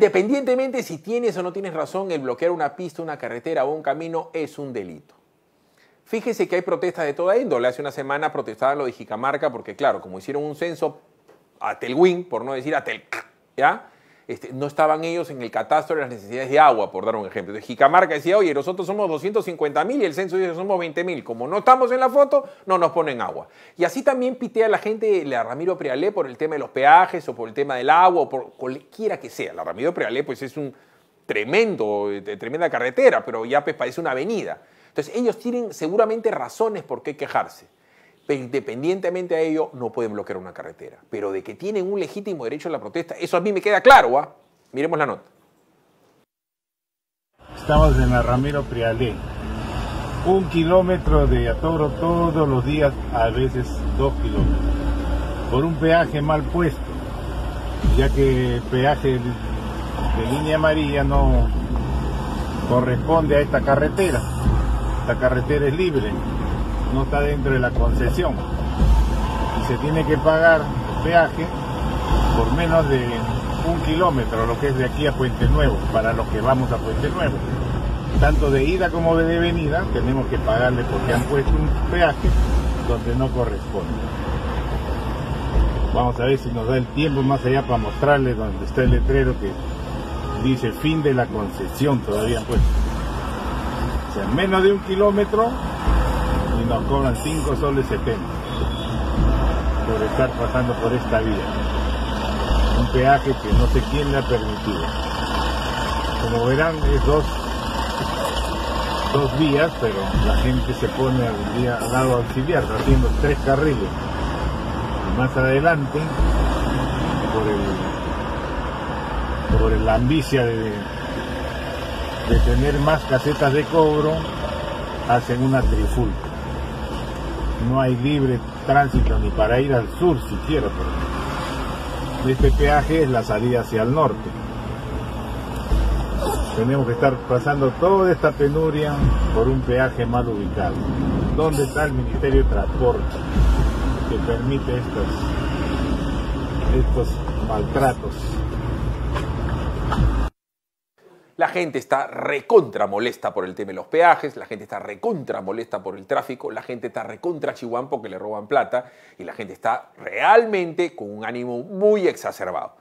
Independientemente si tienes o no tienes razón, el bloquear una pista, una carretera o un camino es un delito. Fíjese que hay protestas de toda índole. Hace una semana protestaban lo de Jicamarca porque, claro, como hicieron un censo a Telwin, por no decir a Tel, ¿ya? Este, no estaban ellos en el catastro de las necesidades de agua, por dar un ejemplo. Entonces, Jicamarca decía, oye, nosotros somos 250 mil y el censo dice somos 20 mil. Como no estamos en la foto, no nos ponen agua. Y así también pitea la gente, la Ramiro Prealé, por el tema de los peajes o por el tema del agua o por cualquiera que sea. La Ramiro Prealé, pues es un tremendo, tremenda carretera, pero ya pues parece una avenida. Entonces, ellos tienen seguramente razones por qué quejarse pero independientemente a ello no pueden bloquear una carretera. Pero de que tienen un legítimo derecho a la protesta, eso a mí me queda claro. ¿ah? Miremos la nota. Estamos en la Ramiro Prialé. Un kilómetro de Atoro todos los días, a veces dos kilómetros. Por un peaje mal puesto, ya que el peaje de línea amarilla no corresponde a esta carretera. Esta carretera es libre no está dentro de la concesión y se tiene que pagar peaje por menos de un kilómetro, lo que es de aquí a Puente Nuevo, para los que vamos a Puente Nuevo. Tanto de ida como de venida tenemos que pagarle porque han puesto un peaje donde no corresponde. Vamos a ver si nos da el tiempo más allá para mostrarle donde está el letrero que dice fin de la concesión todavía pues. O sea, menos de un kilómetro nos cobran 5 soles 70 por estar pasando por esta vía. Un peaje que no sé quién le ha permitido. Como verán, es dos, dos vías, pero la gente se pone al, día, al lado auxiliar, haciendo tres carriles. Y más adelante, por el por la ambicia de, de tener más casetas de cobro, hacen una trifulca no hay libre tránsito ni para ir al sur siquiera. Por este peaje es la salida hacia el norte. Tenemos que estar pasando toda esta penuria por un peaje mal ubicado. ¿Dónde está el Ministerio de Transporte que permite estos, estos maltratos? La gente está recontra molesta por el tema de los peajes, la gente está recontra molesta por el tráfico, la gente está recontra chihuán porque le roban plata y la gente está realmente con un ánimo muy exacerbado.